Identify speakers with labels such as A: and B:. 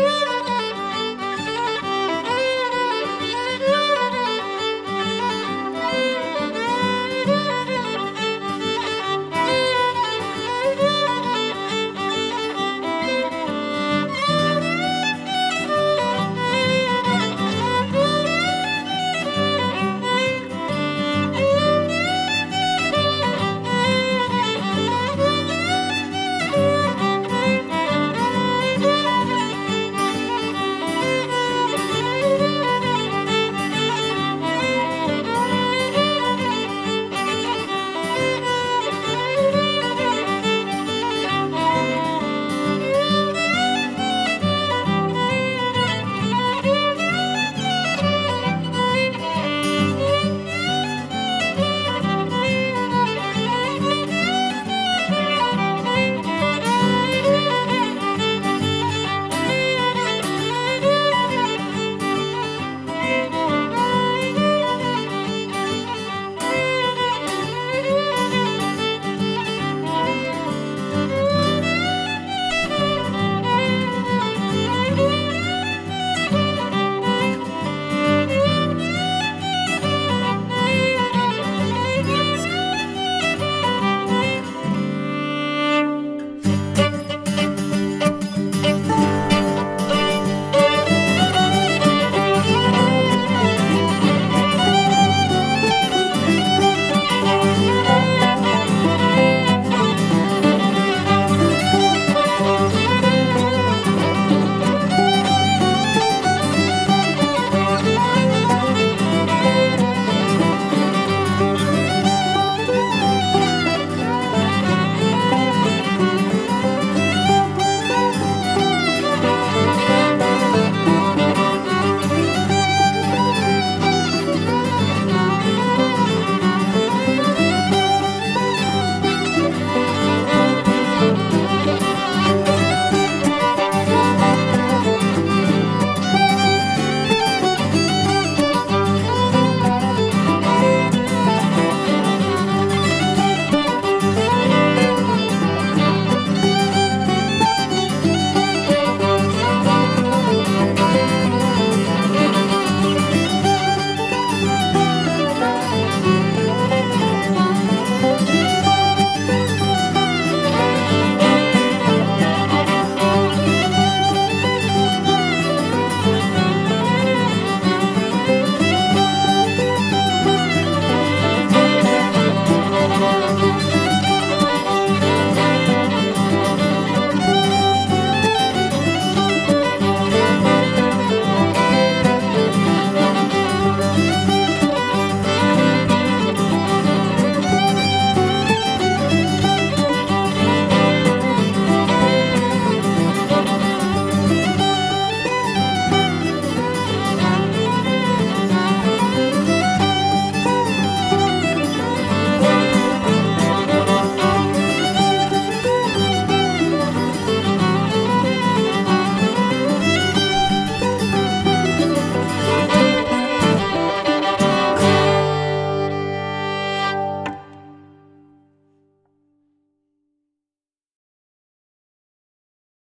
A: Bye.